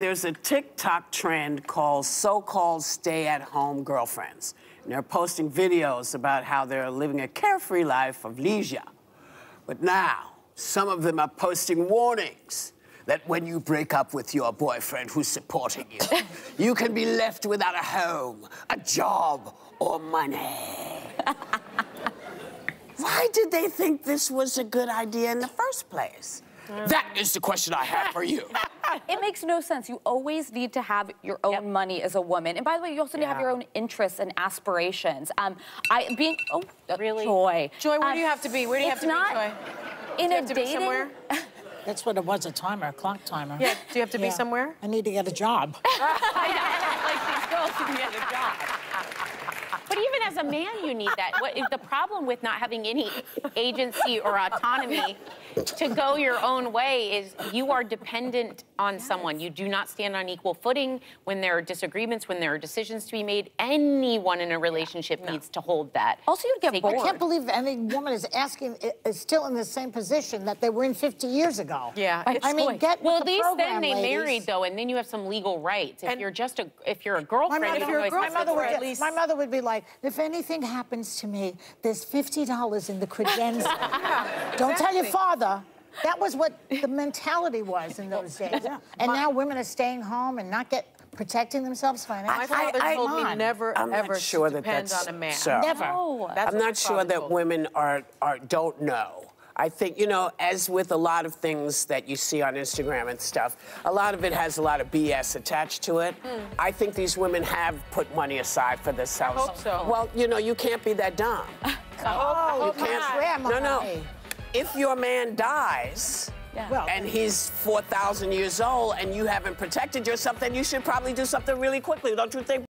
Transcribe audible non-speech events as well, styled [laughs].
There's a TikTok trend called so called stay at home girlfriends. And they're posting videos about how they're living a carefree life of leisure. But now, some of them are posting warnings that when you break up with your boyfriend who's supporting you, [laughs] you can be left without a home, a job, or money. [laughs] Why did they think this was a good idea in the first place? Oh. That is the question I have for you. [laughs] it [laughs] makes no sense. You always need to have your own yep. money as a woman. And by the way, you also need yeah. to have your own interests and aspirations. Um, I being oh really Joy. Joy, where um, do you have to be? Where do you have to not, be, Joy? In a dating. somewhere? [laughs] That's what it was, a timer, a clock timer. Yeah, do you have to yeah. be somewhere? I need to get a job. [laughs] I know, like these girls can get a job even as a man, you need that. What is the problem with not having any agency or autonomy to go your own way is you are dependent on yes. someone. You do not stand on equal footing when there are disagreements, when there are decisions to be made. Anyone in a relationship no. needs to hold that. Also, you get bored. I can't believe any woman is asking is still in the same position that they were in 50 years ago. Yeah, I mean, get well. At the least program, then they ladies. married though, and then you have some legal rights. If and you're just a if you're a girlfriend, my mother, if my mother would at least my mother would be like, if anything happens to me, there's fifty dollars in the [laughs] credenza. yeah, Don't tell your father. That was what the mentality was in those days. [laughs] Yeah. And now women are staying home and not get protecting themselves financially. My father I, I, told me never, I'm ever not sure that depend on a man. So. Never. No. I'm not sure that women are, are don't know. I think, you know, as with a lot of things that you see on Instagram and stuff, a lot of it has a lot of BS attached to it. Mm. I think these women have put money aside for themselves. I hope so. Well, you know, you can't be that dumb. [laughs] oh, you can't. No, no. If your man dies, yeah. Well, and he's 4,000 years old and you haven't protected yourself, then you should probably do something really quickly, don't you think?